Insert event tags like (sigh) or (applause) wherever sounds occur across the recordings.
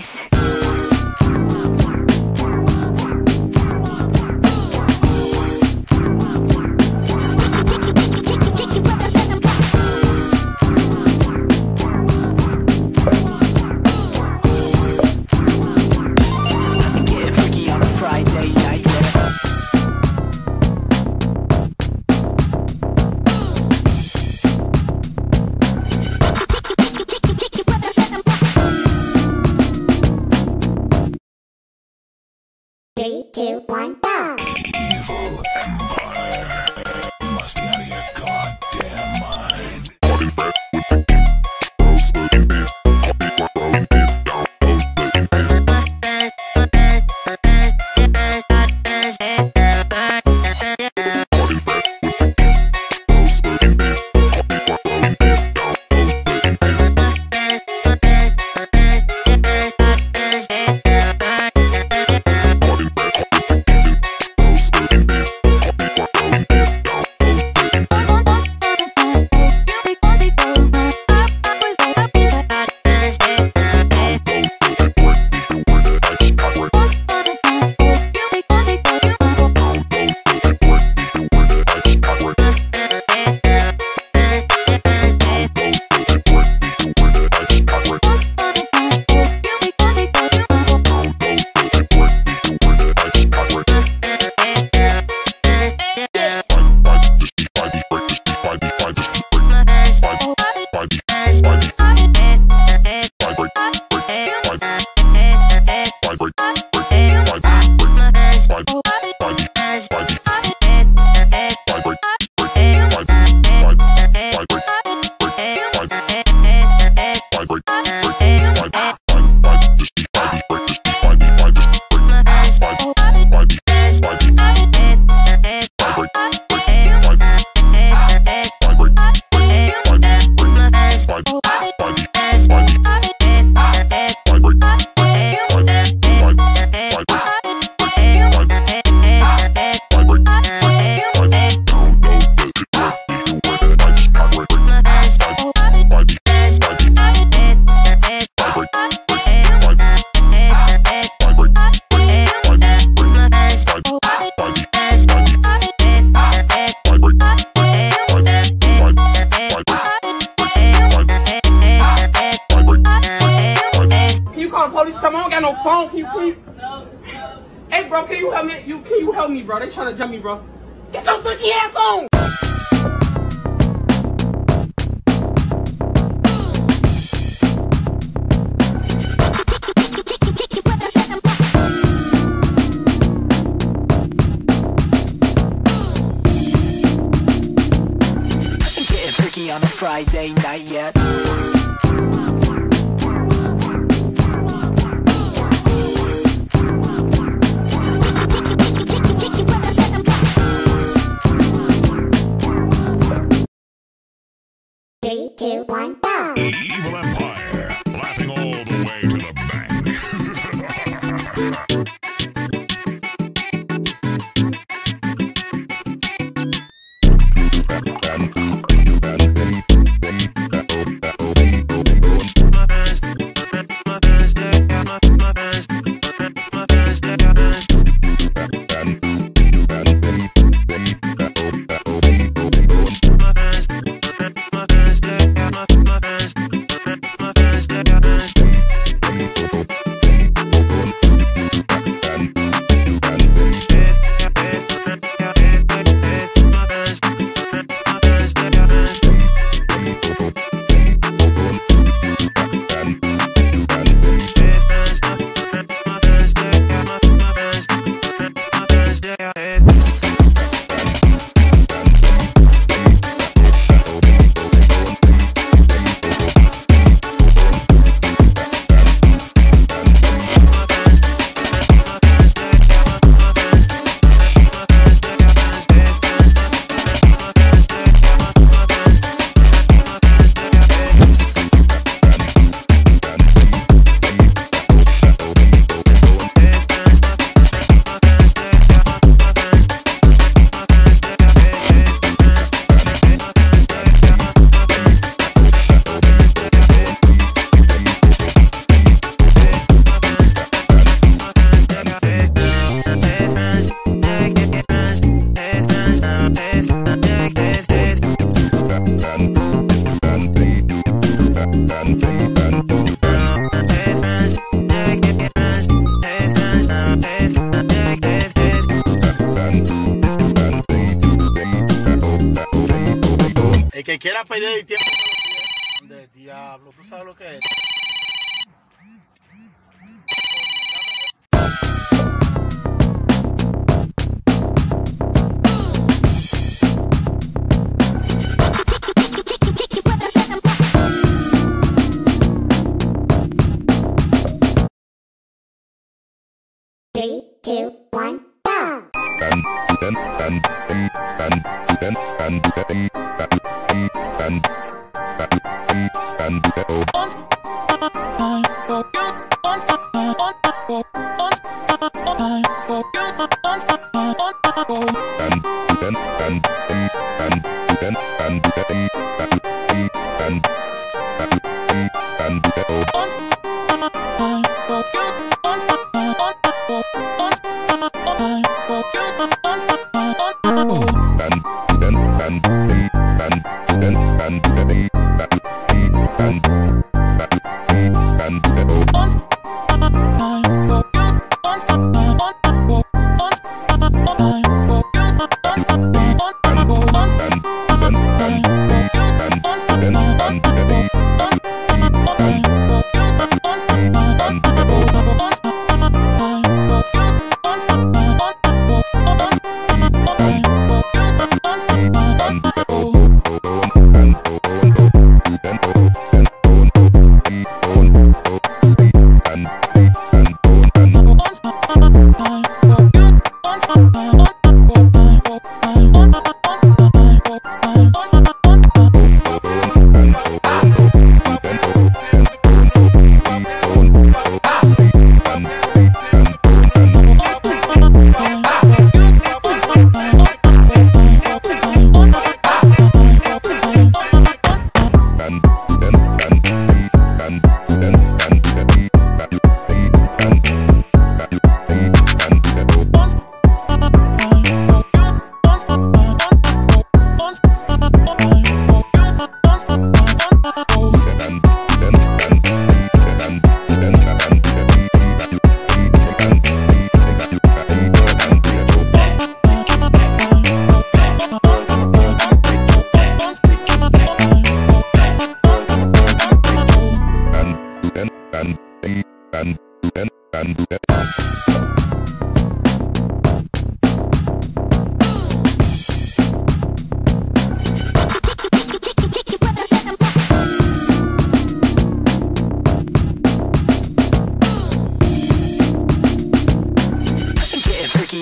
bass. Tell me I don't got no phone. Can you? Hey, bro, can you help me? You can you help me, bro? They trying to jump me, bro. Get your cookie ass on. Getting freaky on a Friday night, yeah. Three, two, one, go! The evil Empire. Laughing all the way to the bank. (laughs) quiera pedir tiempo lo pida. Del diablo, tú sabes lo que es. Three, two, one, go! Getting freaky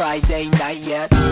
Friday night yet.